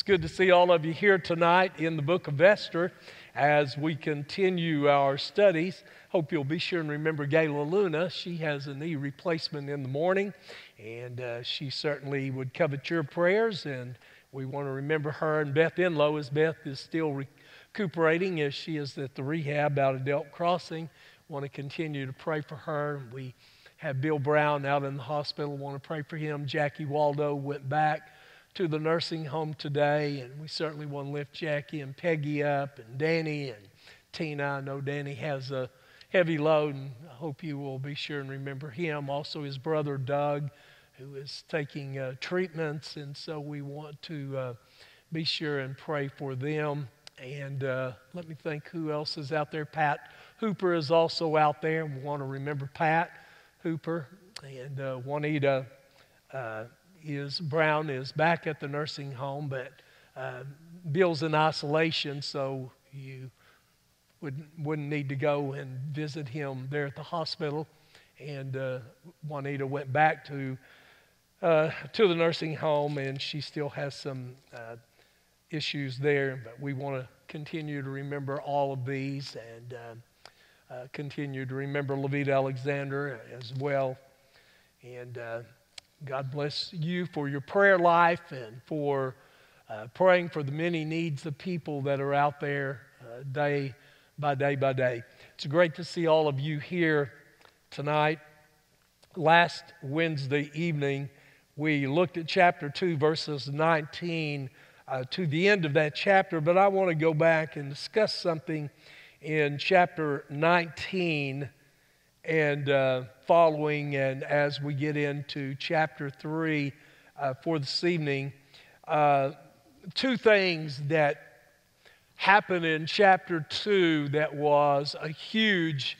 It's good to see all of you here tonight in the book of Esther as we continue our studies. Hope you'll be sure and remember Gayla Luna. She has a knee replacement in the morning, and uh, she certainly would covet your prayers. And we want to remember her and Beth Enlow as Beth is still recuperating as she is at the rehab out of Delk Crossing. Want to continue to pray for her. We have Bill Brown out in the hospital. Want to pray for him. Jackie Waldo went back to the nursing home today, and we certainly want to lift Jackie and Peggy up, and Danny and Tina. I know Danny has a heavy load, and I hope you will be sure and remember him. Also, his brother Doug, who is taking uh, treatments, and so we want to uh, be sure and pray for them. And uh, let me think who else is out there. Pat Hooper is also out there. We want to remember Pat Hooper and uh, Juanita uh, is Brown is back at the nursing home, but uh, Bill's in isolation, so you would, wouldn't need to go and visit him there at the hospital. And uh, Juanita went back to uh, to the nursing home, and she still has some uh, issues there. But we want to continue to remember all of these and uh, uh, continue to remember Levita Alexander as well. And God bless you for your prayer life and for uh, praying for the many needs of people that are out there uh, day by day by day. It's great to see all of you here tonight. Last Wednesday evening, we looked at chapter 2, verses 19 uh, to the end of that chapter, but I want to go back and discuss something in chapter 19 and uh, following, and as we get into chapter 3 uh, for this evening, uh, two things that happened in chapter 2 that was a huge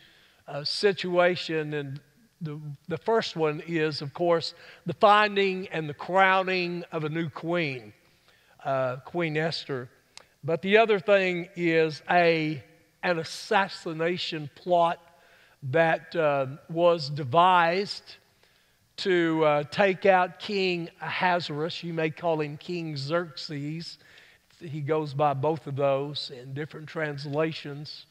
uh, situation. And the, the first one is, of course, the finding and the crowning of a new queen, uh, Queen Esther. But the other thing is a, an assassination plot that uh, was devised to uh, take out King Ahasuerus. You may call him King Xerxes. He goes by both of those in different translations.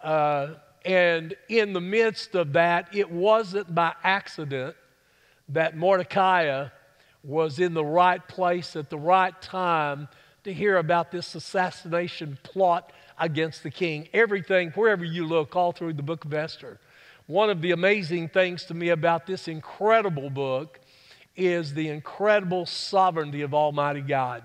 Uh, and in the midst of that, it wasn't by accident that Mordecai was in the right place at the right time to hear about this assassination plot against the king. Everything, wherever you look, all through the book of Esther. One of the amazing things to me about this incredible book is the incredible sovereignty of Almighty God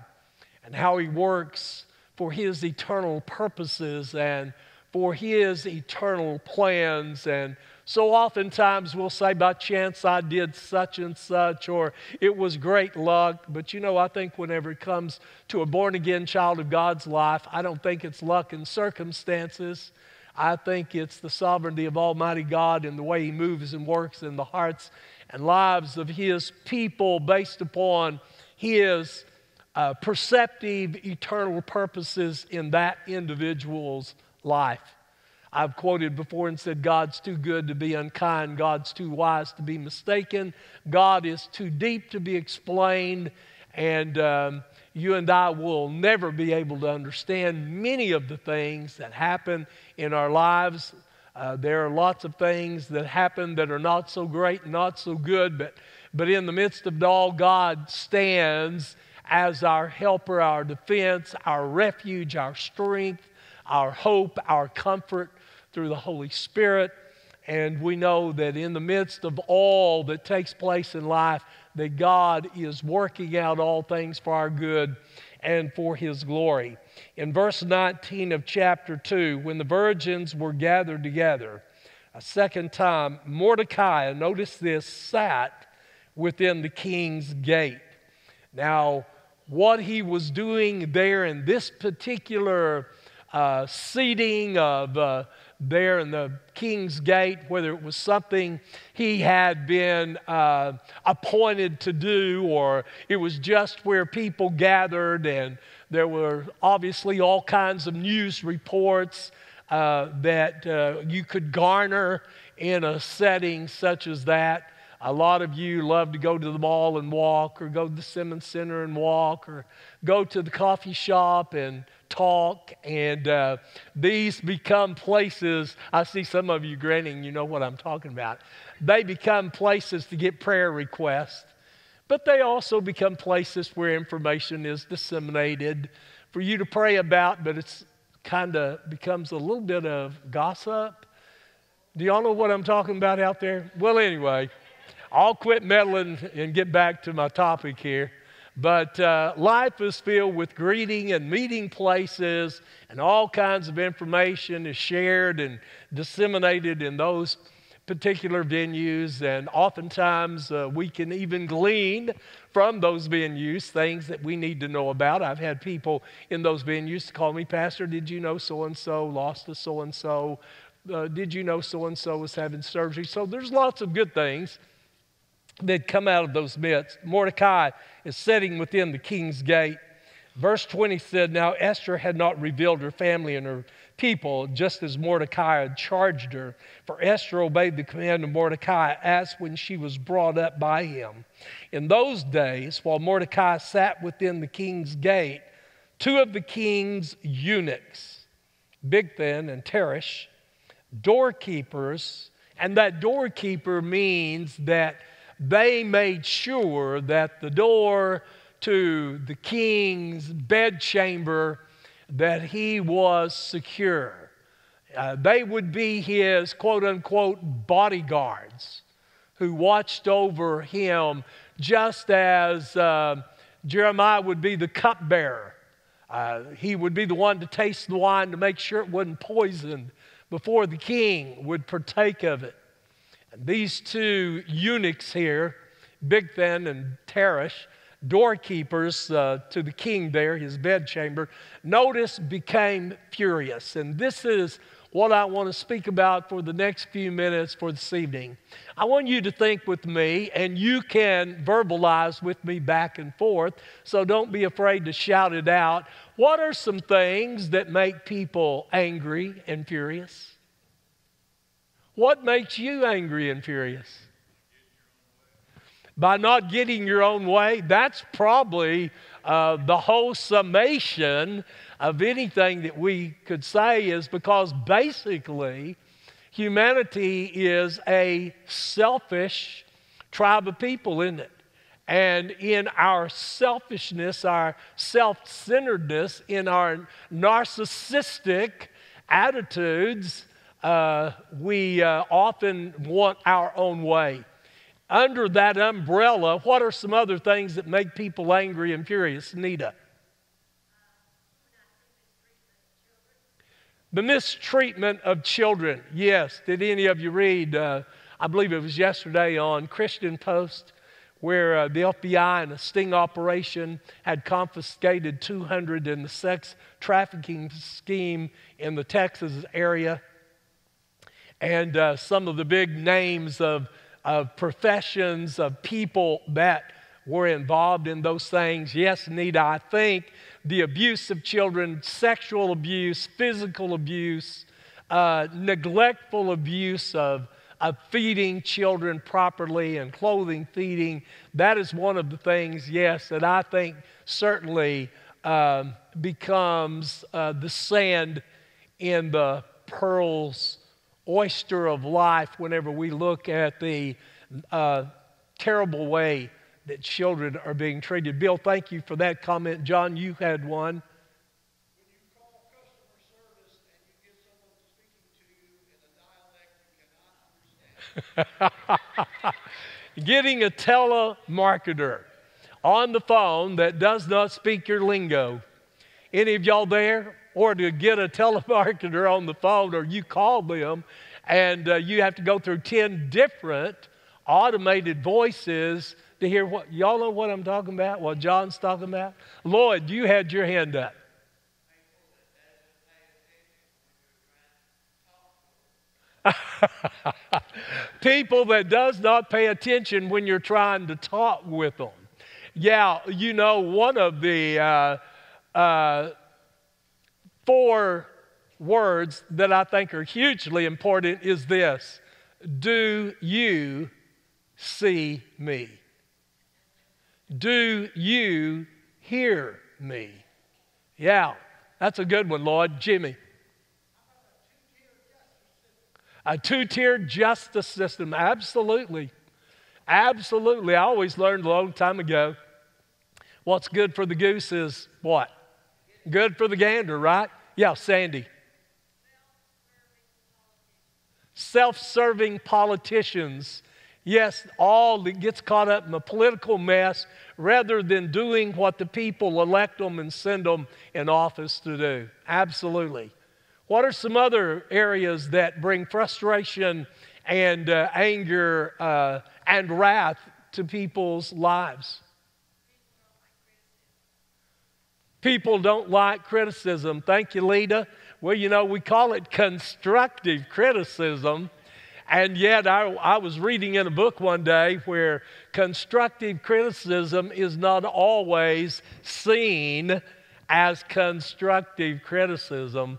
and how He works for His eternal purposes and for His eternal plans and so oftentimes we'll say, by chance I did such and such, or it was great luck. But you know, I think whenever it comes to a born again child of God's life, I don't think it's luck and circumstances. I think it's the sovereignty of Almighty God and the way He moves and works in the hearts and lives of His people based upon His uh, perceptive eternal purposes in that individual's life. I've quoted before and said, God's too good to be unkind. God's too wise to be mistaken. God is too deep to be explained. And um, you and I will never be able to understand many of the things that happen in our lives. Uh, there are lots of things that happen that are not so great, not so good, but, but in the midst of it all, God stands as our helper, our defense, our refuge, our strength, our hope, our comfort through the Holy Spirit. And we know that in the midst of all that takes place in life, that God is working out all things for our good and for His glory. In verse 19 of chapter 2, when the virgins were gathered together, a second time, Mordecai, notice this, sat within the king's gate. Now, what he was doing there in this particular uh, seating of uh, there in the king's gate, whether it was something he had been uh, appointed to do or it was just where people gathered, and there were obviously all kinds of news reports uh, that uh, you could garner in a setting such as that. A lot of you love to go to the mall and walk, or go to the Simmons Center and walk, or go to the coffee shop and talk. And uh, these become places, I see some of you grinning, you know what I'm talking about. They become places to get prayer requests, but they also become places where information is disseminated for you to pray about, but it's kind of becomes a little bit of gossip. Do y'all know what I'm talking about out there? Well, anyway, I'll quit meddling and get back to my topic here. But uh, life is filled with greeting and meeting places, and all kinds of information is shared and disseminated in those particular venues. And oftentimes uh, we can even glean from those venues things that we need to know about. I've had people in those venues call me, Pastor, did you know so and so lost a so and so? Did you know so and so was having surgery? So there's lots of good things that come out of those midst. Mordecai is sitting within the king's gate. Verse 20 said, Now Esther had not revealed her family and her people, just as Mordecai had charged her. For Esther obeyed the command of Mordecai as when she was brought up by him. In those days, while Mordecai sat within the king's gate, two of the king's eunuchs, Bigthan and Teresh, doorkeepers, and that doorkeeper means that they made sure that the door to the king's bedchamber that he was secure. Uh, they would be his quote unquote bodyguards who watched over him just as uh, Jeremiah would be the cupbearer. Uh, he would be the one to taste the wine to make sure it wasn't poisoned before the king would partake of it. These two eunuchs here, Bigthan and Teresh, doorkeepers uh, to the king there, his bedchamber, notice became furious. And this is what I want to speak about for the next few minutes for this evening. I want you to think with me, and you can verbalize with me back and forth, so don't be afraid to shout it out. What are some things that make people angry and furious? What makes you angry and furious? by not getting your own way, that's probably uh, the whole summation of anything that we could say is because basically humanity is a selfish tribe of people, isn't it? And in our selfishness, our self centeredness, in our narcissistic attitudes, uh, we uh, often want our own way under that umbrella, what are some other things that make people angry and furious? Nita. The mistreatment of children. Yes. Did any of you read? Uh, I believe it was yesterday on Christian Post where uh, the FBI in a sting operation had confiscated 200 in the sex trafficking scheme in the Texas area. And uh, some of the big names of of professions, of people that were involved in those things. Yes, need I think the abuse of children, sexual abuse, physical abuse, uh, neglectful abuse of, of feeding children properly and clothing feeding, that is one of the things, yes, that I think certainly um, becomes uh, the sand in the pearls oyster of life whenever we look at the uh, terrible way that children are being treated. Bill, thank you for that comment. John, you had one. Getting a telemarketer on the phone that does not speak your lingo. Any of y'all there? Or to get a telemarketer on the phone, or you call them and uh, you have to go through 10 different automated voices to hear what y'all know what I'm talking about, what John's talking about. Lloyd, you had your hand up. People that does not pay attention when you're trying to talk with them. Yeah, you know, one of the uh, uh, four words that I think are hugely important is this Do you see me? Do you hear me? Yeah, that's a good one, Lloyd. Jimmy. A two tiered justice system, absolutely. Absolutely. I always learned a long time ago what's good for the goose is what? Good for the gander, right? Yeah, Sandy. Self serving politicians. Yes, all that gets caught up in the political mess rather than doing what the people elect them and send them in office to do. Absolutely. What are some other areas that bring frustration and uh, anger uh, and wrath to people's lives? People don't like criticism. Thank you, Lita. Well, you know, we call it constructive criticism. And yet, I, I, was reading in a book one day where constructive criticism is not always seen as constructive criticism.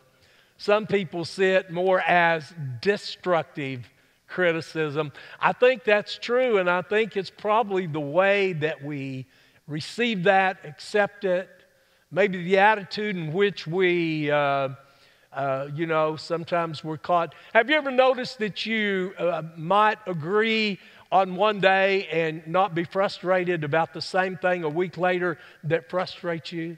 Some people see it more as destructive criticism. I think that's true, and I think it's probably the way that we receive that, accept it, maybe the attitude in which we, uh, uh, you know, sometimes we're caught. Have you ever noticed that you uh, might agree on one day and not be frustrated about the same thing a week later that frustrates you?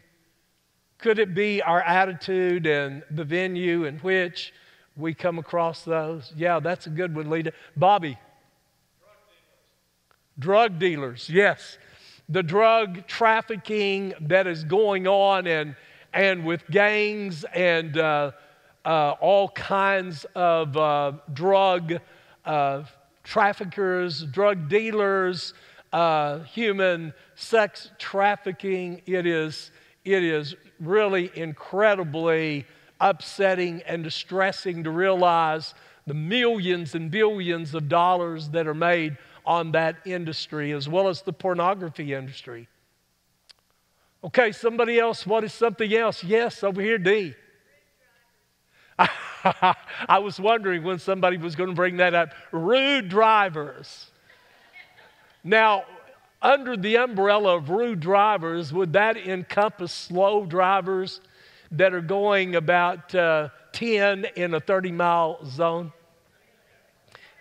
Could it be our attitude and the venue in which we come across those? Yeah, that's a good one, Lita. Bobby. Drug dealers. Drug dealers, yes the drug trafficking that is going on and, and with gangs and uh, uh, all kinds of uh, drug uh, traffickers, drug dealers, uh, human sex trafficking. It is, it is really incredibly upsetting and distressing to realize the millions and billions of dollars that are made on that industry as well as the pornography industry. Okay, somebody else, what is something else? Yes, over here, D. I was wondering when somebody was going to bring that up. Rude drivers. Now, under the umbrella of rude drivers, would that encompass slow drivers that are going about uh, 10 in a 30 mile zone?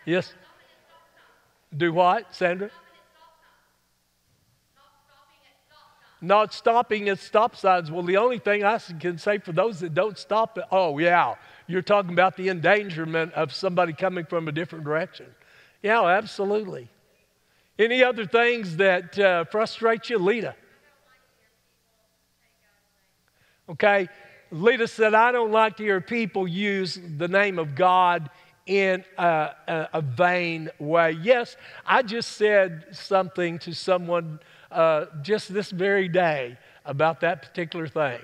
Yes? Do what, Sandra? Not stopping at stop signs. Well, the only thing I can say for those that don't stop, oh, yeah, you're talking about the endangerment of somebody coming from a different direction. Yeah, absolutely. Any other things that uh, frustrate you, Lita? Okay, Lita said, I don't like to hear people use the name of God in a, a, a, vain way. Yes, I just said something to someone uh, just this very day about that particular thing.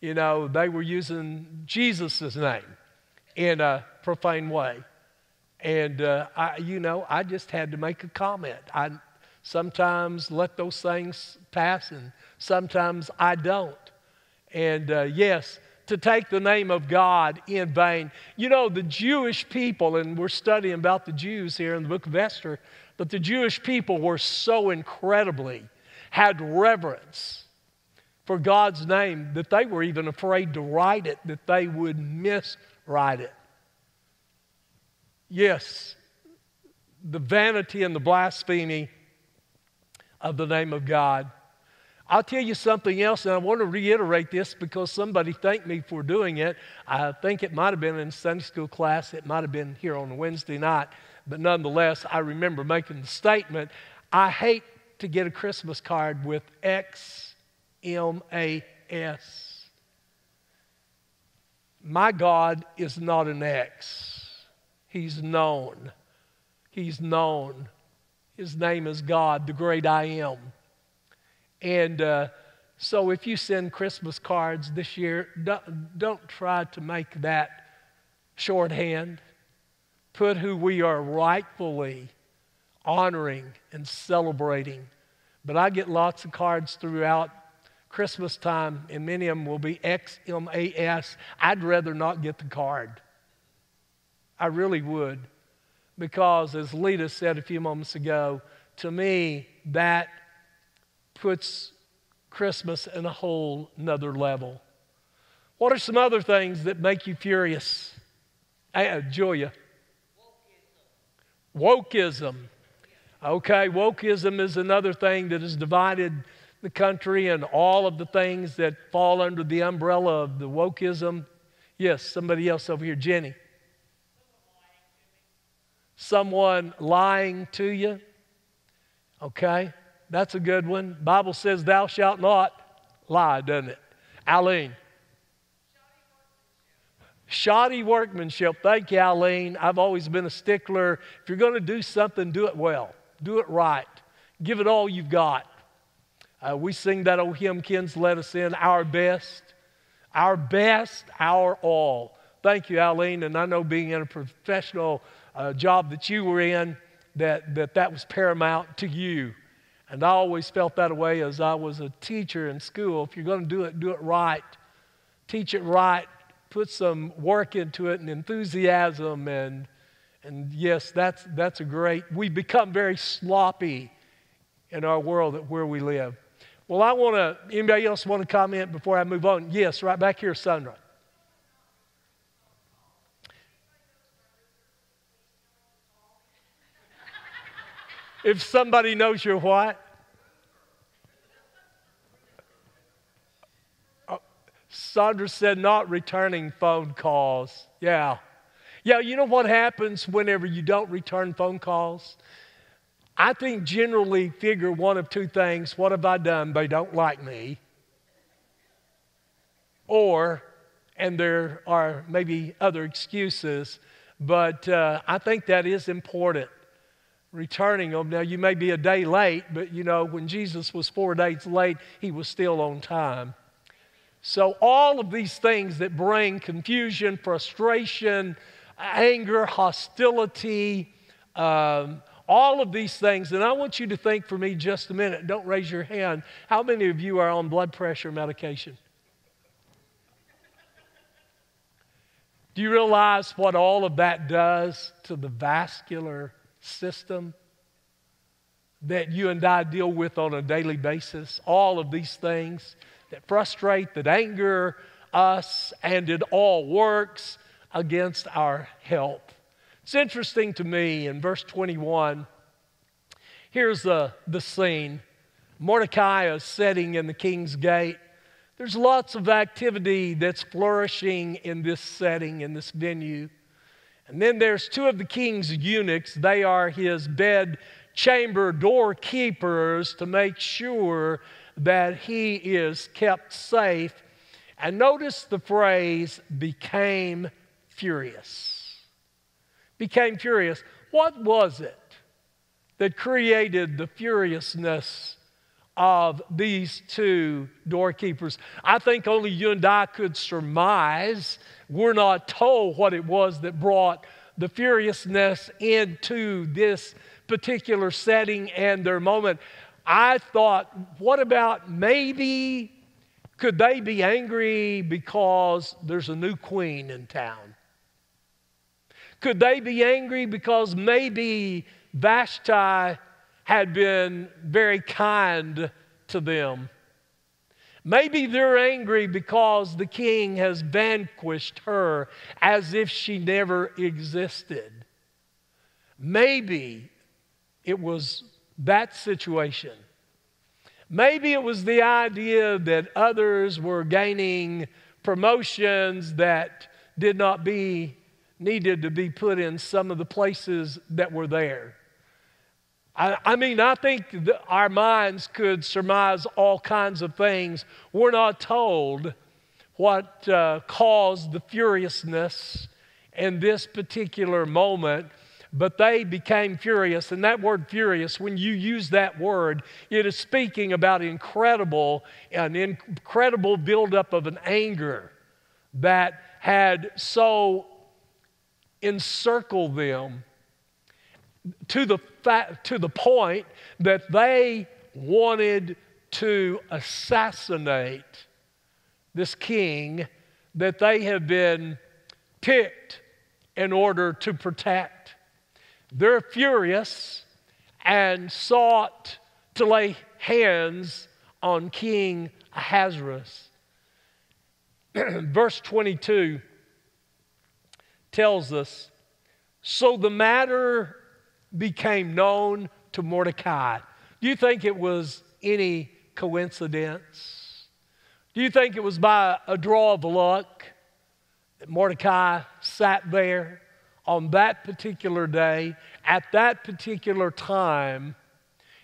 You know, they were using Jesus' name in a profane way. And, uh, I, you know, I just had to make a comment. I sometimes let those things pass, and sometimes I don't. And uh, yes, to take the name of God in vain. You know, the Jewish people, and we're studying about the Jews here in the book of Esther, but the Jewish people were so incredibly, had reverence for God's name that they were even afraid to write it, that they would miswrite it. Yes, the vanity and the blasphemy of the name of God I'll tell you something else, and I want to reiterate this because somebody thanked me for doing it. I think it might have been in Sunday school class, it might have been here on Wednesday night, but nonetheless, I remember making the statement I hate to get a Christmas card with X M A S. My God is not an X, He's known. He's known. His name is God, the great I am. And uh, so if you send Christmas cards this year, don't, don't try to make that shorthand. Put who we are rightfully honoring and celebrating. But I get lots of cards throughout Christmas time, and many of them will be XMAS. I'd rather not get the card. I really would. because, as Lita said a few moments ago, to me, that puts Christmas in a whole nother level. What are some other things that make you furious? Uh, Julia. Wokeism. Okay, wokeism is another thing that has divided the country and all of the things that fall under the umbrella of the wokeism. Yes, somebody else over here, Jenny. Someone lying to you. Okay, that's a good one. Bible says, "Thou shalt not lie," doesn't it? Aline. Shoddy workmanship. Thank you, Aline. I've always been a stickler. If you're going to do something, do it well, do it right, give it all you've got. Uh, we sing that old hymn, Ken's Let Us In, Our Best, Our Best, Our All. Thank you, Aline. And I know being in a professional uh, job that you were in, that, that that was paramount to you. And I always felt that way as I was a teacher in school. If you're going to do it, do it right. Teach it right. Put some work into it and enthusiasm. And, and yes, that's, that's a great, we become very sloppy in our world where we live. Well, I want to, anybody else want to comment before I move on? Yes, right back here, Sandra. If somebody knows you're what? Oh, Sandra said, not returning phone calls. Yeah. Yeah, you know what happens whenever you don't return phone calls? I think generally figure one of two things what have I done? They don't like me. Or, and there are maybe other excuses, but uh, I think that is important. Returning them. Now, you may be a day late, but you know, when Jesus was four days late, he was still on time. So, all of these things that bring confusion, frustration, anger, hostility, um, all of these things, and I want you to think for me just a minute. Don't raise your hand. How many of you are on blood pressure medication? Do you realize what all of that does to the vascular system that you and I deal with on a daily basis? All of these things that frustrate, that anger us, and it all works against our health. It's interesting to me in verse 21. Here's the, the scene Mordecai is sitting in the king's gate. There's lots of activity that's flourishing in this setting, in this venue. And then there's two of the king's eunuchs. They are his bed chamber doorkeepers to make sure that he is kept safe. And notice the phrase became furious became furious. What was it that created the furiousness of these two doorkeepers? I think only you and I could surmise. We're not told what it was that brought the furiousness into this particular setting and their moment. I thought, what about maybe could they be angry because there's a new queen in town? Could they be angry because maybe Vashti had been very kind to them? Maybe they're angry because the king has vanquished her as if she never existed. Maybe it was that situation. Maybe it was the idea that others were gaining promotions that did not be needed to be put in some of the places that were there. I, I mean, I think our minds could surmise all kinds of things. We're not told what uh, caused the furiousness in this particular moment, but they became furious. And that word furious, when you use that word, it is speaking about incredible, an incredible buildup of an anger that had so encircled them to the, fa- to the point that they wanted to assassinate this king that they have been picked in order to protect. They're furious and sought to lay hands on King Ahasuerus. Verse 22 tells us So the matter became known to Mordecai. Do you think it was any coincidence? Do you think it was by a draw of luck that Mordecai sat there on that particular day, at that particular time,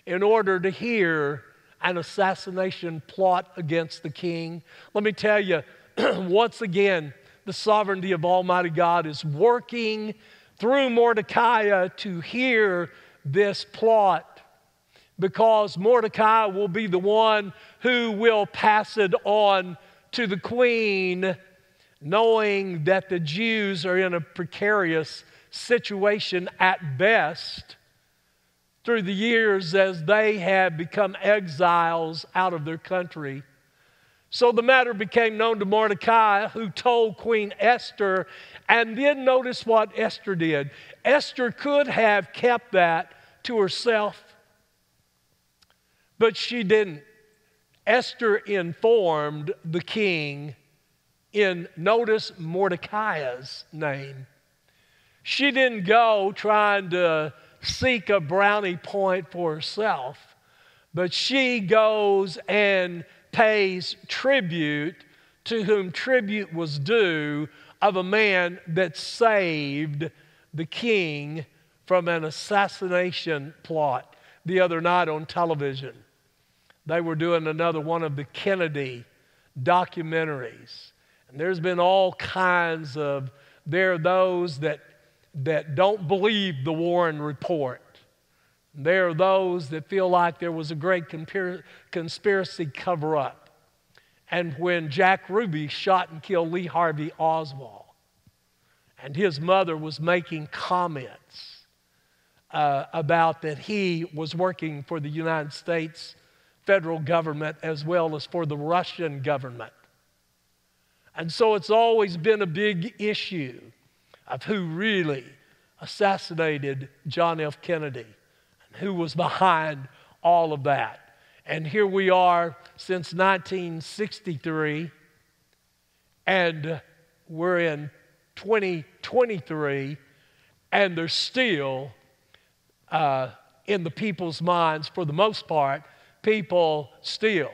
in order to hear an assassination plot against the king? Let me tell you, once again, the sovereignty of Almighty God is working through Mordecai to hear this plot because Mordecai will be the one who will pass it on to the queen, knowing that the Jews are in a precarious situation at best through the years as they have become exiles out of their country. So the matter became known to Mordecai, who told Queen Esther. And then notice what Esther did. Esther could have kept that to herself, but she didn't. Esther informed the king in, notice Mordecai's name. She didn't go trying to seek a brownie point for herself, but she goes and pays tribute to whom tribute was due of a man that saved the king from an assassination plot the other night on television. They were doing another one of the Kennedy documentaries. And there's been all kinds of, there are those that, that don't believe the Warren report. There are those that feel like there was a great conspiracy cover up. And when Jack Ruby shot and killed Lee Harvey Oswald, and his mother was making comments uh, about that he was working for the United States federal government as well as for the Russian government. And so it's always been a big issue of who really assassinated John F. Kennedy and who was behind all of that. And here we are since 1963, and we're in 2023, and there's still uh, in the people's minds, for the most part, people still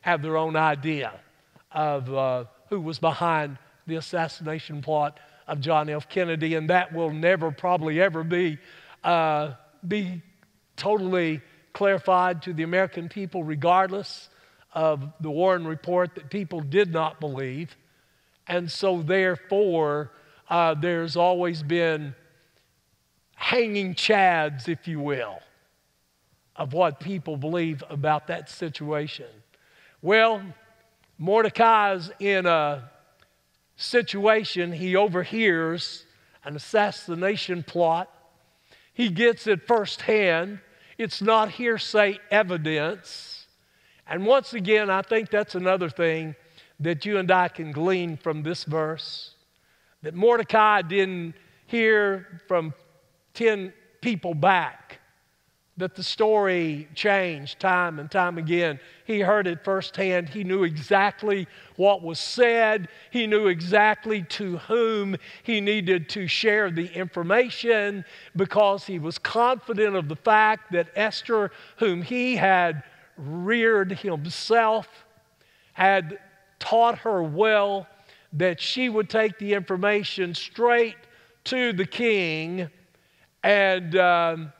have their own idea of uh, who was behind the assassination plot of John F. Kennedy, and that will never, probably ever be, uh, be totally clarified to the American people, regardless of the Warren report that people did not believe. And so, therefore, uh, there's always been hanging chads, if you will, of what people believe about that situation. Well, Mordecai's in a situation, he overhears an assassination plot. He gets it firsthand. It's not hearsay evidence. And once again, I think that's another thing that you and I can glean from this verse that Mordecai didn't hear from 10 people back that the story changed time and time again. He heard it firsthand. He knew exactly what was said. He knew exactly to whom he needed to share the information because he was confident of the fact that Esther, whom he had reared himself, had taught her well that she would take the information straight to the king and. Um,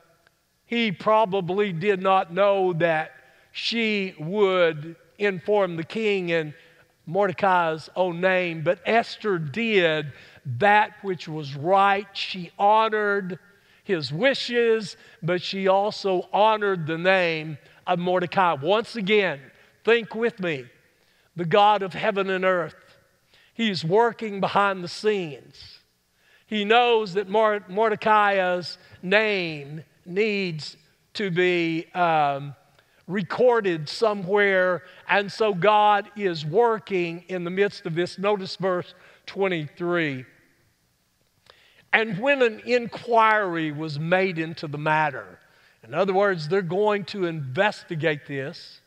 he probably did not know that she would inform the king in Mordecai's own name, but Esther did that which was right. She honored his wishes, but she also honored the name of Mordecai. Once again, think with me the God of heaven and earth. He's working behind the scenes. He knows that Mordecai's name needs to be um, recorded somewhere. And so God is working in the midst of this. Notice verse 23. And when an inquiry was made into the matter, in other words, they're going to investigate this,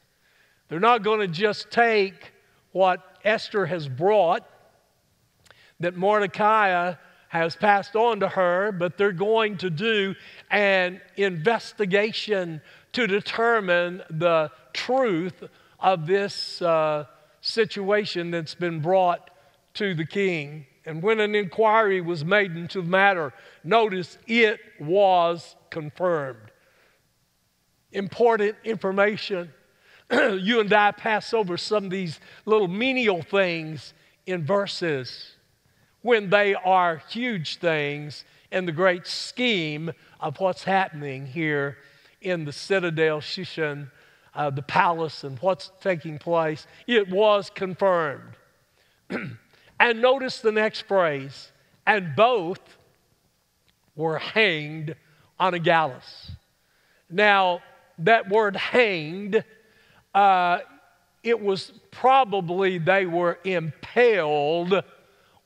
they're not going to just take what Esther has brought that Mordecai has passed on to her, but they're going to do an investigation to determine the truth of this uh, situation that's been brought to the king. And when an inquiry was made into the matter, notice it was confirmed. Important information. you and I pass over some of these little menial things in verses when they are huge things in the great scheme of what's happening here in the citadel Shushan, uh, the palace, and what's taking place. It was confirmed. and notice the next phrase and both were hanged on a gallows. Now, that word hanged, uh, it was probably they were impaled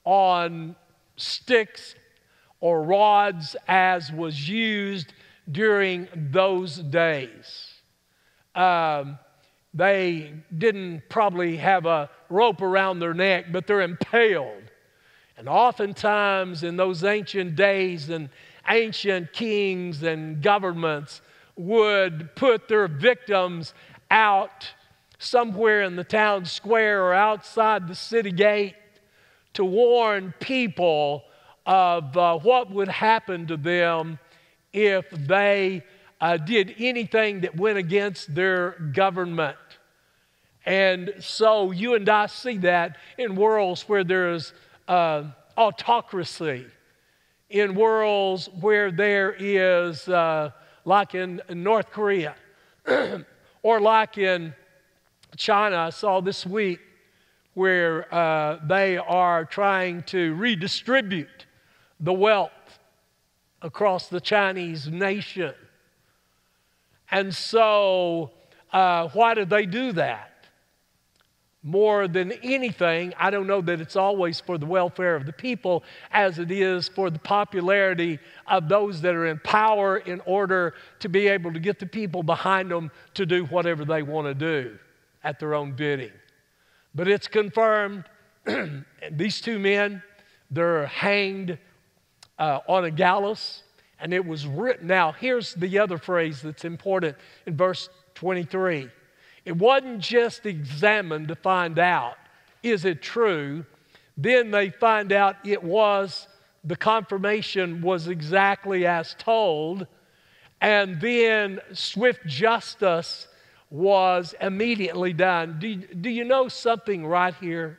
on sticks or rods as was used during those days. Um, they didn't probably have a rope around their neck, but they're impaled. And oftentimes in those ancient days, and ancient kings and governments would put their victims out somewhere in the town square or outside the city gate to warn people of uh, what would happen to them if they uh, did anything that went against their government. And so you and I see that in worlds where there's uh, autocracy, in worlds where there is, uh, like in North Korea, or like in China, I saw this week, where uh, they are trying to redistribute the wealth across the Chinese nation. And so, uh, why did they do that? More than anything, I don't know that it's always for the welfare of the people as it is for the popularity of those that are in power in order to be able to get the people behind them to do whatever they want to do at their own bidding. But it's confirmed these two men, they're hanged uh, on a gallows, and it was written. Now, here's the other phrase that's important in verse 23 it wasn't just examined to find out, is it true? Then they find out it was, the confirmation was exactly as told, and then swift justice was immediately done. Do, do you know something right here?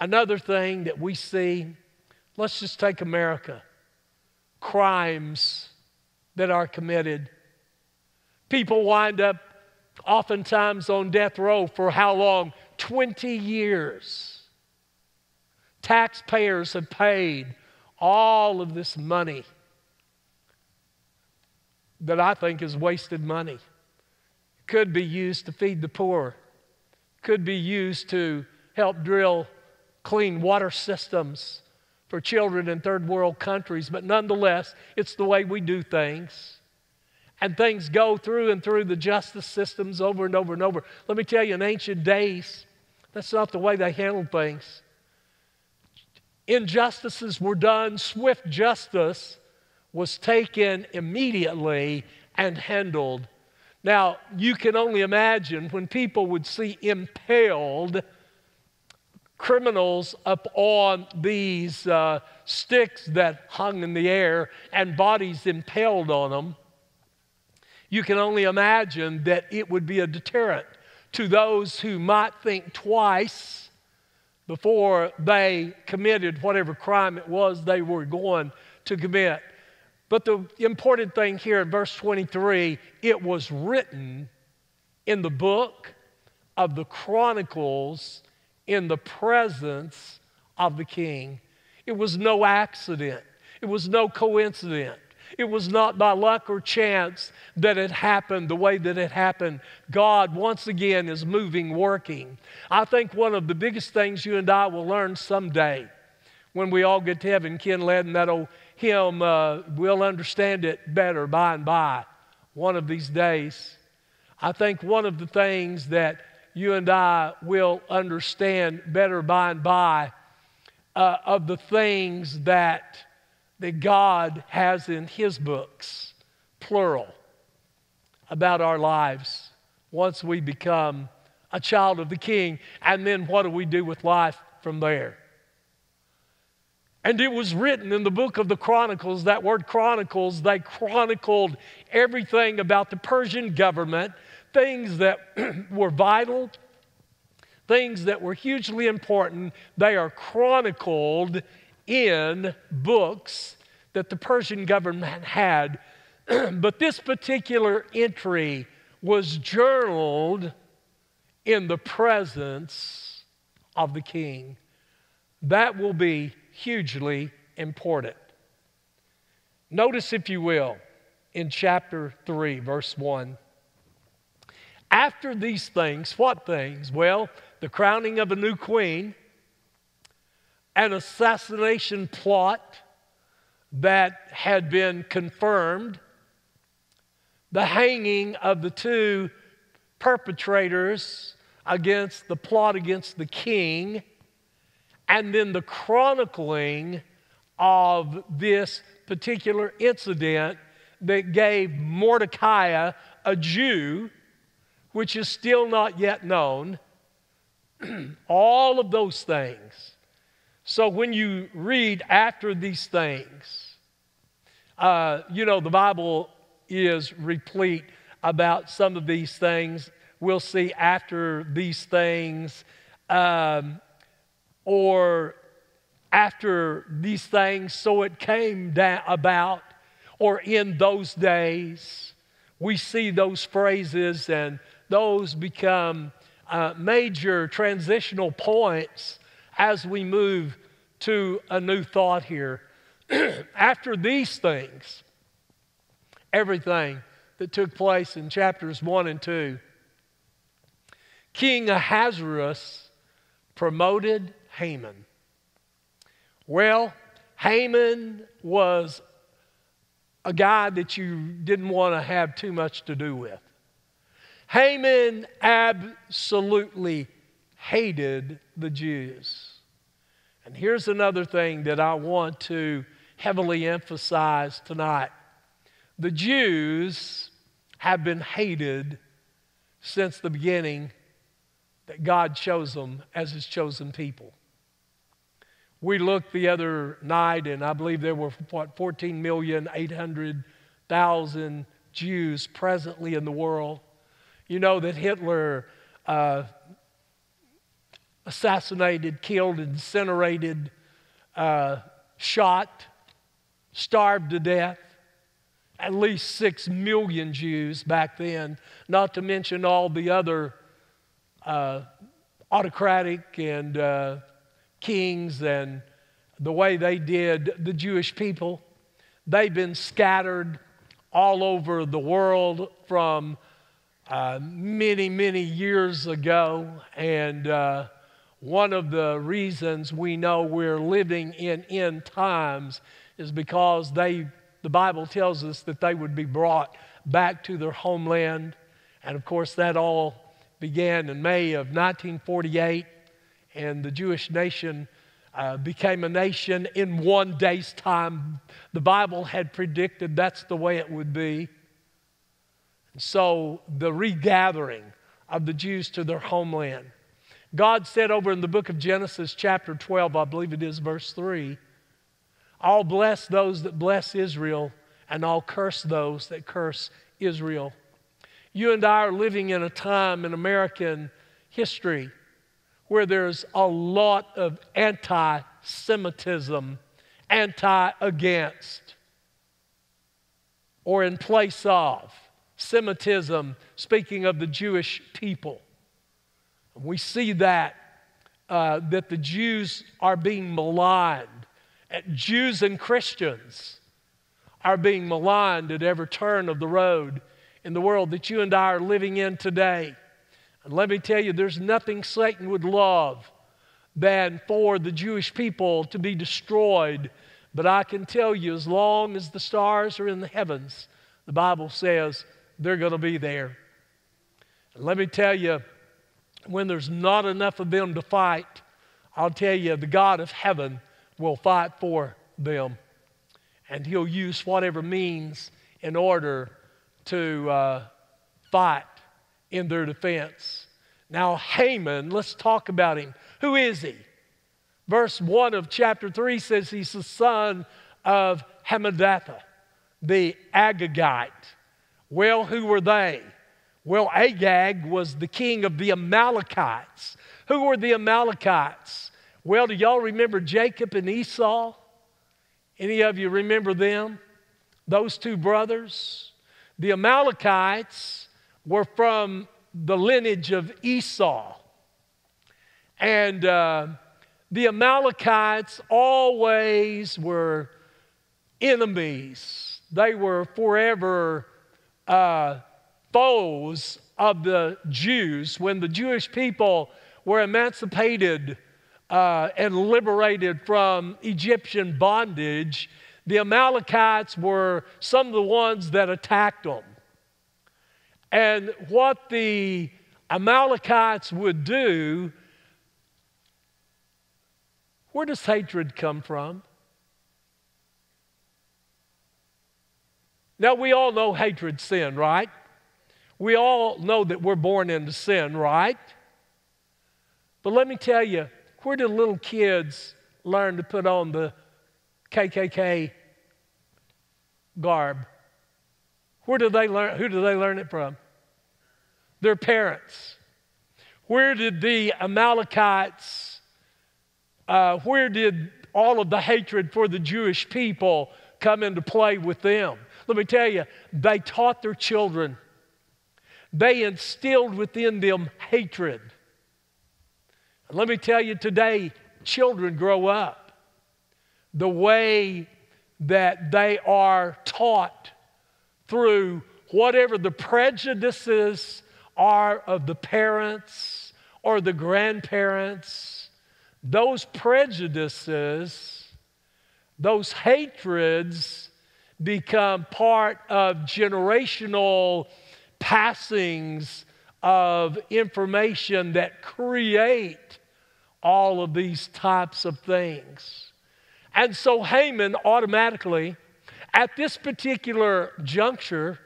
Another thing that we see, let's just take America crimes that are committed. People wind up oftentimes on death row for how long? 20 years. Taxpayers have paid all of this money that I think is wasted money could be used to feed the poor, could be used to help drill clean water systems for children in third world countries, but nonetheless, it's the way we do things. And things go through and through the justice systems over and over and over. Let me tell you, in ancient days, that's not the way they handled things. Injustices were done, swift justice was taken immediately and handled now, you can only imagine when people would see impaled criminals up on these uh, sticks that hung in the air and bodies impaled on them, you can only imagine that it would be a deterrent to those who might think twice before they committed whatever crime it was they were going to commit. But the important thing here in verse 23 it was written in the book of the Chronicles in the presence of the king. It was no accident, it was no coincidence. It was not by luck or chance that it happened the way that it happened. God, once again, is moving, working. I think one of the biggest things you and I will learn someday when we all get to heaven, Ken led in that old him, uh, we'll understand it better by and by, one of these days. I think one of the things that you and I will understand better by and by uh, of the things that, that God has in His books, plural, about our lives once we become a child of the King. And then what do we do with life from there? And it was written in the book of the Chronicles, that word Chronicles, they chronicled everything about the Persian government, things that were vital, things that were hugely important. They are chronicled in books that the Persian government had. but this particular entry was journaled in the presence of the king. That will be hugely important. Notice, if you will, in chapter 3, verse 1. After these things, what things? Well, the crowning of a new queen, an assassination plot that had been confirmed, the hanging of the two perpetrators against the plot against the king and then the chronicling of this particular incident that gave Mordecai, a Jew, which is still not yet known, all of those things. So when you read after these things, uh, you know, the Bible is replete about some of these things. We'll see after these things. Um, or after these things, so it came down about, or in those days. We see those phrases, and those become uh, major transitional points as we move to a new thought here. after these things, everything that took place in chapters 1 and 2, King Ahasuerus promoted Haman. Well, Haman was a guy that you didn't want to have too much to do with. Haman absolutely hated the Jews. And here's another thing that I want to heavily emphasize tonight the Jews have been hated since the beginning that God chose them as his chosen people. We looked the other night, and I believe there were, what, 14,800,000 Jews presently in the world. You know that Hitler uh, assassinated, killed, incinerated, uh, shot, starved to death at least six million Jews back then, not to mention all the other uh, autocratic and uh, kings and the way they did the Jewish people. They've been scattered all over the world from uh, many, many years ago. And uh, one of the reasons we know we're living in end times is because they, the Bible tells us that they would be brought back to their homeland. And of course, that all began in May of 1948 and the Jewish nation uh, became a nation in one day's time. The Bible had predicted that's the way it would be. And so the regathering of the Jews to their homeland. God said over in the book of Genesis, chapter 12, I believe it is, verse 3 I'll bless those that bless Israel, and I'll curse those that curse Israel. You and I are living in a time in American history where there's a lot of anti Semitism, anti against, or in place of Semitism, speaking of the Jewish people. We see that, uh, that the Jews are being maligned. Jews and Christians are being maligned at every turn of the road in the world that you and I are living in today. And let me tell you, there's nothing Satan would love than for the Jewish people to be destroyed But I can tell you, as long as the stars are in the heavens, the Bible says they're going to be there. And let me tell you, when there's not enough of them to fight, I'll tell you, the God of heaven will fight for them. And he'll use whatever means in order to uh, fight in their defense. Now, Haman, let's talk about him. Who is he? Verse 1 of chapter 3 says he's the son of Hammedatha, the Agagite. Well, who were they? Well, Agag was the king of the Amalekites. Who were the Amalekites? Well, do y'all remember Jacob and Esau? Any of you remember them? Those two brothers? The Amalekites were from the lineage of Esau. And uh, the Amalekites always were enemies, they were forever uh, foes of the Jews. When the Jewish people were emancipated uh, and liberated from Egyptian bondage, the Amalekites were some of the ones that attacked them. And what the Amalekites would do, where does hatred come from? Now, we all know hatred sin, right? We all know that we're born into sin, right? But let me tell you, where do little kids learn to put on the KKK garb? Where do they learn? Who do they learn it from? Their parents. Where did the Amalekites? Uh, where did all of the hatred for the Jewish people come into play with them? Let me tell you, they taught their children. They instilled within them hatred. And let me tell you today, children grow up the way that they are taught through whatever the prejudices are of the parents or the grandparents. Those prejudices, those hatreds become part of generational passings of information that create all of these types of things. And so Haman automatically, at this particular juncture,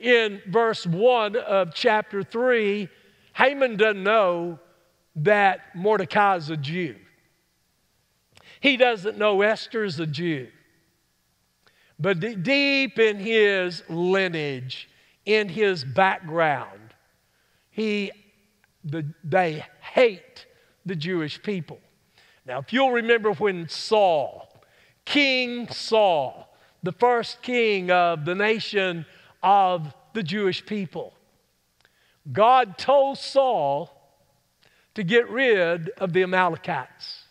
in verse 1 of chapter 3, Haman doesn't know that Mordecai is a Jew. He doesn't know Esther is a Jew. But deep in his lineage, in his background, he, the, they hate the Jewish people. Now, if you'll remember when Saul, King Saul, the first king of the nation of the Jewish people, God told Saul to get rid of the Amalekites.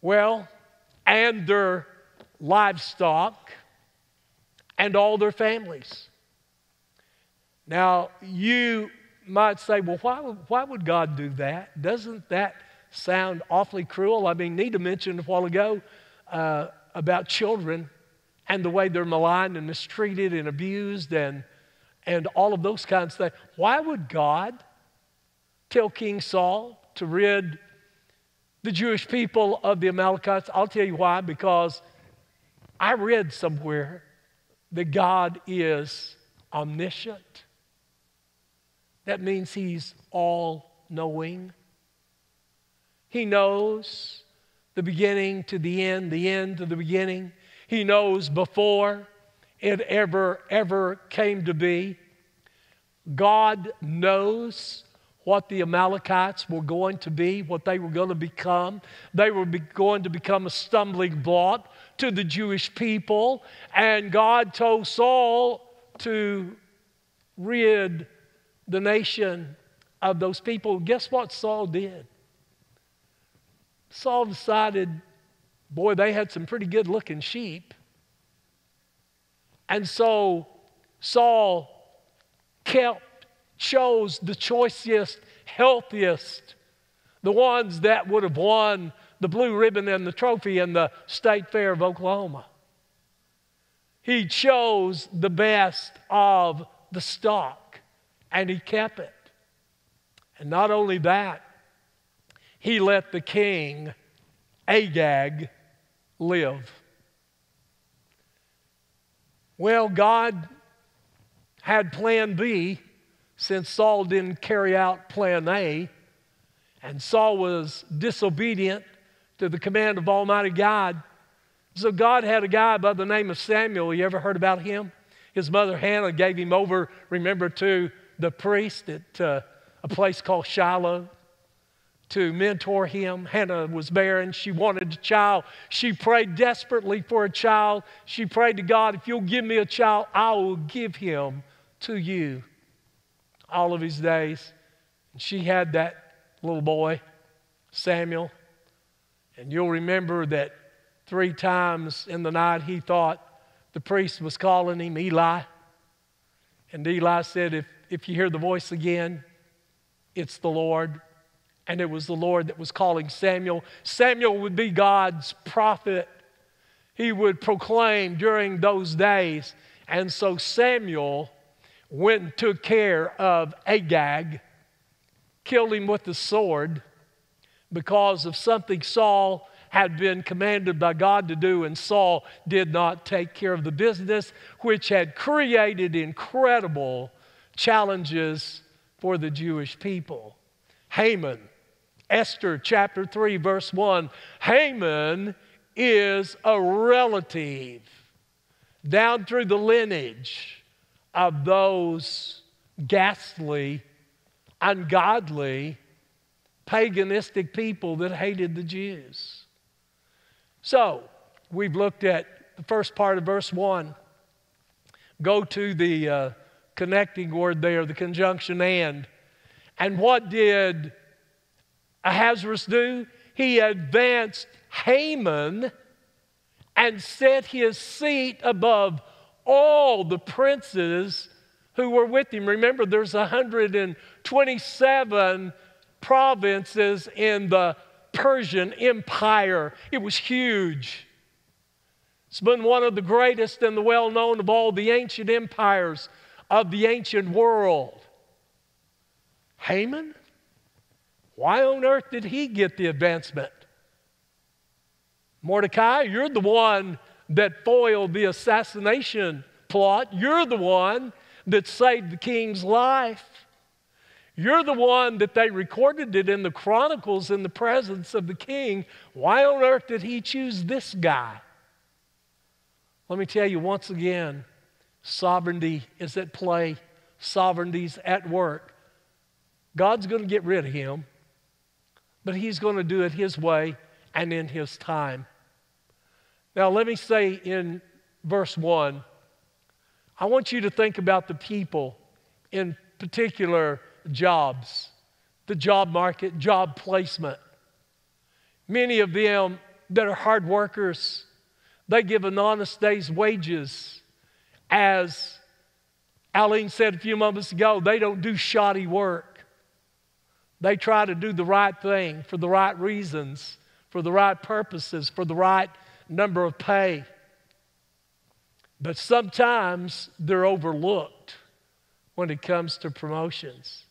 Well, and their livestock and all their families. Now, you might say, well, why, why would God do that? Doesn't that sound awfully cruel? I mean, Nita mentioned a while ago uh, about children and the way they're maligned and mistreated and abused and, and all of those kinds of things. Why would God tell King Saul to rid the Jewish people of the Amalekites? I'll tell you why, because I read somewhere that God is omniscient. That means He's all knowing. He knows the beginning to the end, the end to the beginning. He knows before it ever, ever came to be. God knows what the Amalekites were going to be, what they were going to become. They were be going to become a stumbling block to the Jewish people. And God told Saul to rid the nation of those people. Guess what Saul did? Saul decided boy, they had some pretty good looking sheep. And so Saul kept, chose the choicest, healthiest, the ones that would have won the blue ribbon and the trophy in the State Fair of Oklahoma. He chose the best of the stock and he kept it. And not only that, he let the king, Agag, live. Well, God had plan B since Saul didn't carry out plan A, and Saul was disobedient to the command of Almighty God. So God had a guy by the name of Samuel. You ever heard about him? His mother Hannah gave him over, remember, to the priest at uh, a place called Shiloh to mentor him. Hannah was barren. She wanted a child. She prayed desperately for a child. She prayed to God, if you'll give me a child, I will give him to you all of his days. And she had that little boy, Samuel. And you'll remember that three times in the night he thought the priest was calling him Eli. And Eli said, If, if you hear the voice again, it's the Lord. And it was the Lord that was calling Samuel. Samuel would be God's prophet. He would proclaim during those days. And so Samuel went and took care of Agag, killed him with the sword because of something Saul had been commanded by God to do, and Saul did not take care of the business, which had created incredible challenges for the Jewish people. Haman, Esther chapter 3, verse 1 Haman is a relative down through the lineage of those ghastly, ungodly, paganistic people that hated the Jews. So, we've looked at the first part of verse 1. Go to the uh, connecting word there, the conjunction and. And what did Ahasuerus do? He advanced Haman and set his seat above all the princes who were with him. Remember, there's 127 provinces in the Persian Empire. It was huge. It's been one of the greatest and the well known of all the ancient empires of the ancient world. Haman? Why on earth did he get the advancement? Mordecai, you're the one that foiled the assassination plot. You're the one that saved the king's life. You're the one that they recorded it in the Chronicles in the presence of the king. Why on earth did he choose this guy? Let me tell you once again sovereignty is at play, sovereignty's at work. God's going to get rid of him, but he's going to do it his way and in his time. Now, let me say in verse 1, I want you to think about the people in particular jobs, the job market, job placement. Many of them that are hard workers, they give an honest day's wages. As Aline said a few moments ago, they don't do shoddy work. They try to do the right thing for the right reasons, for the right purposes, for the right number of pay. But sometimes they're overlooked when it comes to promotions.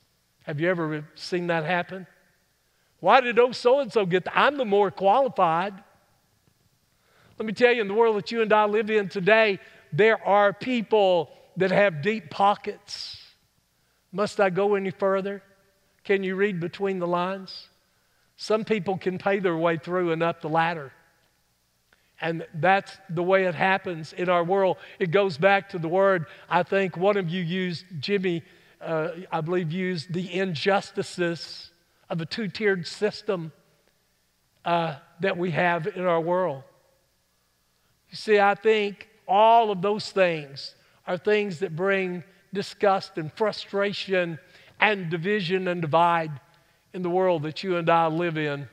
Have you ever seen that happen? Why did oh so and so get that? I'm the more qualified. Let me tell you, in the world that you and I live in today, there are people that have deep pockets. Must I go any further? Can you read between the lines? Some people can pay their way through and up the ladder. And that's the way it happens in our world. It goes back to the word, I think one of you used, Jimmy, uh, I believe, used the injustices of a two tiered system uh, that we have in our world. You see, I think all of those things are things that bring disgust and frustration and division and divide in the world that you and I live in.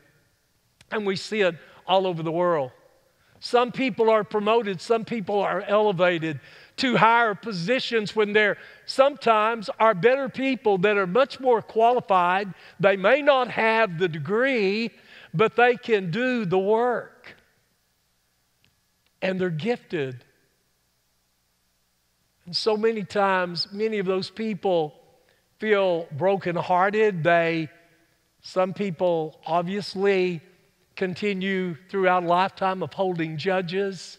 And we see it all over the world. Some people are promoted, some people are elevated to higher positions when there sometimes are better people that are much more qualified. They may not have the degree, but they can do the work. And they're gifted. And so many times, many of those people feel brokenhearted. They, some people obviously continue throughout a lifetime of holding judges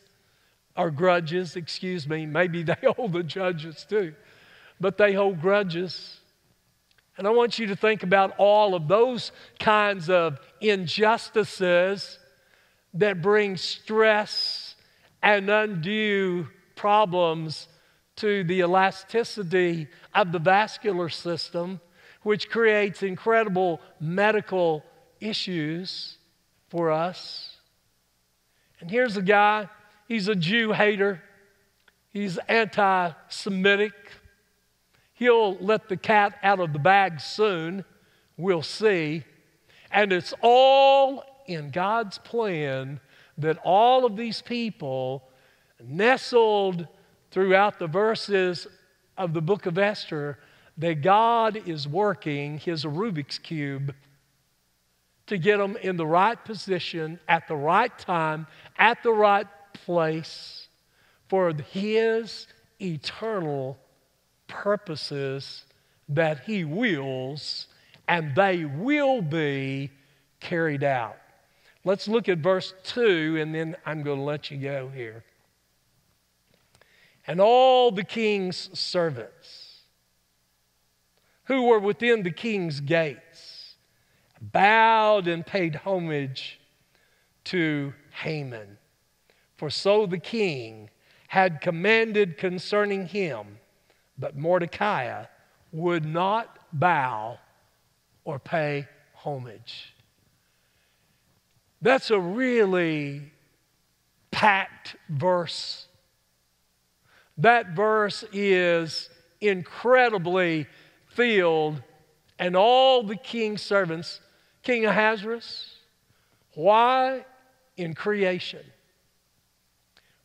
or grudges, excuse me. Maybe they hold the judges too, but they hold grudges. And I want you to think about all of those kinds of injustices that bring stress and undue problems to the elasticity of the vascular system, which creates incredible medical issues for us. And here's a guy, he's a Jew hater, he's anti Semitic. He'll let the cat out of the bag soon, we'll see. And it's all in God's plan that all of these people nestled throughout the verses of the book of Esther that God is working his Rubik's Cube to get them in the right position at the right time, at the right place for his eternal purposes that he wills and they will be carried out. Let's look at verse 2 and then I'm going to let you go here. And all the king's servants who were within the king's gates bowed and paid homage to Haman. For so the king had commanded concerning him, but Mordecai would not bow or pay homage. That's a really packed verse that verse is incredibly filled, and all the king's servants, King Ahasuerus, why in creation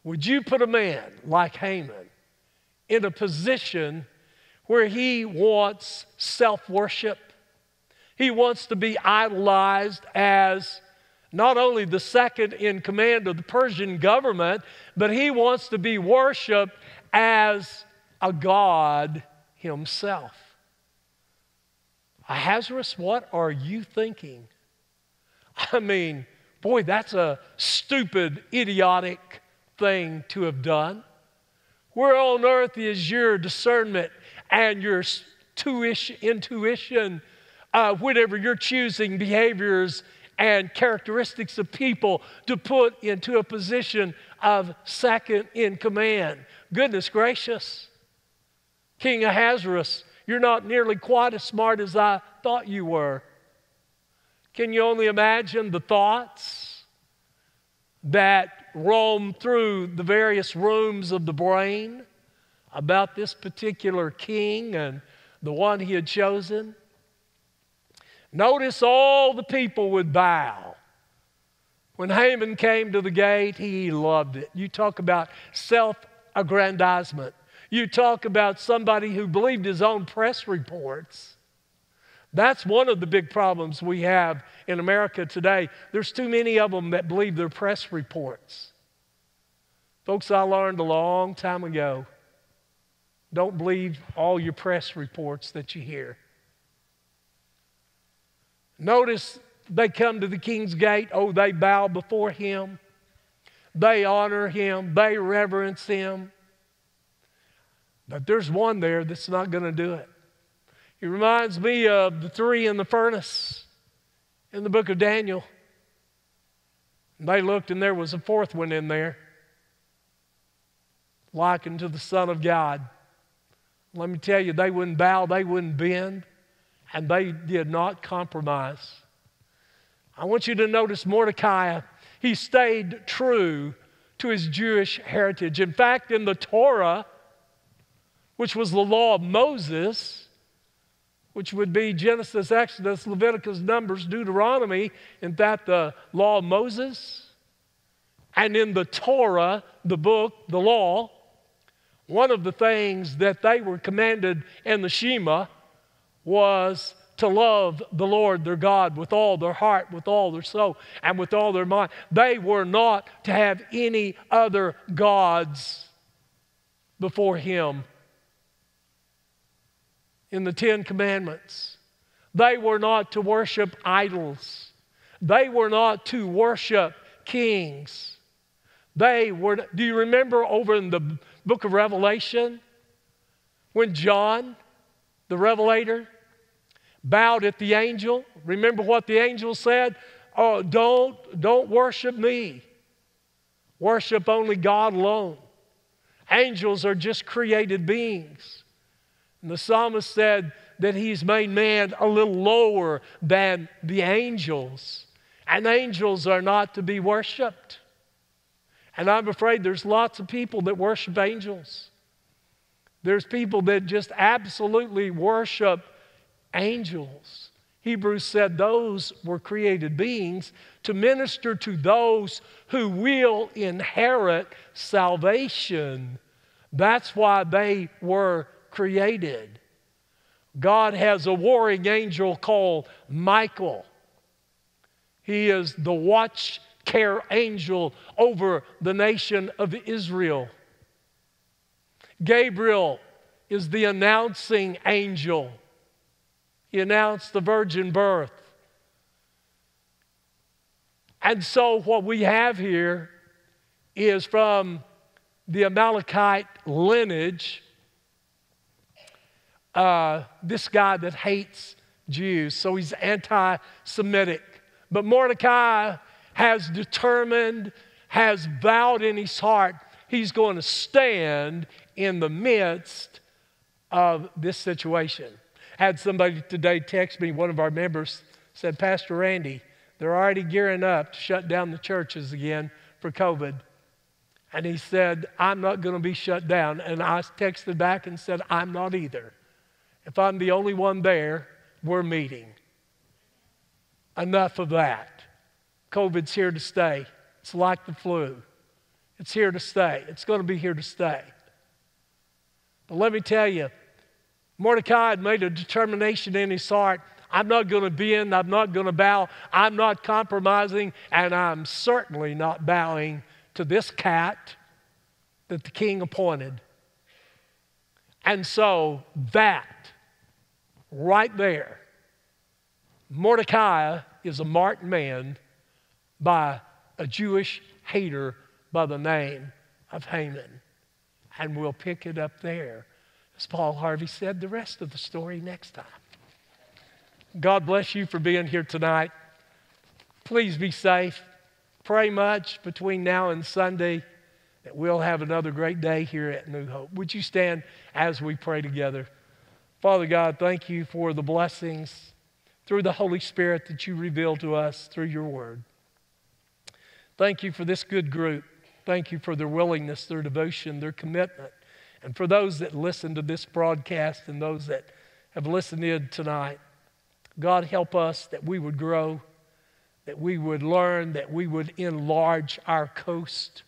would you put a man like Haman in a position where he wants self worship? He wants to be idolized as not only the second in command of the Persian government, but he wants to be worshiped as a God himself. Ahasuerus, what are you thinking? I mean, boy, that's a stupid, idiotic thing to have done. Where on earth is your discernment and your intuition, uh, whatever you're choosing behaviors and characteristics of people to put into a position of second in command? Goodness gracious. King Ahasuerus, you're not nearly quite as smart as I thought you were. Can you only imagine the thoughts that roam through the various rooms of the brain about this particular king and the one he had chosen? Notice all the people would bow. When Haman came to the gate, he loved it. You talk about self aggrandizement. You talk about somebody who believed his own press reports. That's one of the big problems we have in America today. There's too many of them that believe their press reports. Folks, I learned a long time ago don't believe all your press reports that you hear. Notice they come to the king's gate. Oh, they bow before him. They honor him, they reverence him. But there's one there that's not going to do it. He reminds me of the three in the furnace in the book of Daniel. They looked, and there was a fourth one in there, likened to the Son of God. Let me tell you, they wouldn't bow, they wouldn't bend, and they did not compromise. I want you to notice Mordecai he stayed true to his Jewish heritage. In fact, in the Torah, which was the law of Moses, which would be Genesis, Exodus, Leviticus, Numbers, Deuteronomy, in that the law of Moses, and in the Torah, the book, the law, one of the things that they were commanded in the Shema was to love the Lord their God with all their heart, with all their soul, and with all their mind. They were not to have any other gods before Him. In the Ten Commandments, they were not to worship idols, they were not to worship kings. They were, do you remember over in the book of Revelation when John, the Revelator, bowed at the angel? Remember what the angel said? Oh, don't, don't worship me. Worship only God alone. Angels are just created beings. And the psalmist said that he's made man a little lower than the angels. And angels are not to be worshiped. And I'm afraid there's lots of people that worship angels. There's people that just absolutely worship angels. Hebrews said those were created beings to minister to those who will inherit salvation. That's why they were created. God has a warring angel called Michael. He is the watch care angel over the nation of Israel. Gabriel is the announcing angel. He announced the virgin birth. And so, what we have here is from the Amalekite lineage, uh, this guy that hates Jews. So, he's anti Semitic. But Mordecai has determined, has vowed in his heart, he's going to stand in the midst of this situation. Had somebody today text me, one of our members said, Pastor Randy, they're already gearing up to shut down the churches again for COVID. And he said, I'm not going to be shut down. And I texted back and said, I'm not either. If I'm the only one there, we're meeting. Enough of that. COVID's here to stay. It's like the flu. It's here to stay. It's going to be here to stay. But let me tell you, Mordecai had made a determination in his heart I'm not going to bend, I'm not going to bow, I'm not compromising, and I'm certainly not bowing to this cat that the king appointed. And so that right there, Mordecai is a marked man by a Jewish hater by the name of Haman. And we'll pick it up there. As Paul Harvey said, the rest of the story next time. God bless you for being here tonight. Please be safe. Pray much between now and Sunday that we'll have another great day here at New Hope. Would you stand as we pray together? Father God, thank you for the blessings through the Holy Spirit that you reveal to us through your word. Thank you for this good group. Thank you for their willingness, their devotion, their commitment. And for those that listen to this broadcast and those that have listened in tonight, God help us that we would grow, that we would learn, that we would enlarge our coast.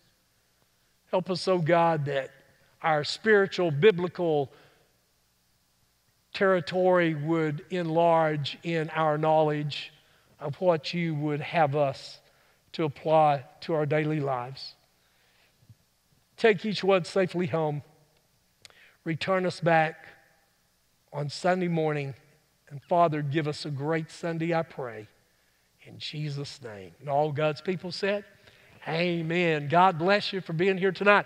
Help us, oh God, that our spiritual, biblical territory would enlarge in our knowledge of what you would have us to apply to our daily lives. Take each one safely home. Return us back on Sunday morning. And Father, give us a great Sunday, I pray. In Jesus' name. And all God's people said, Amen. God bless you for being here tonight.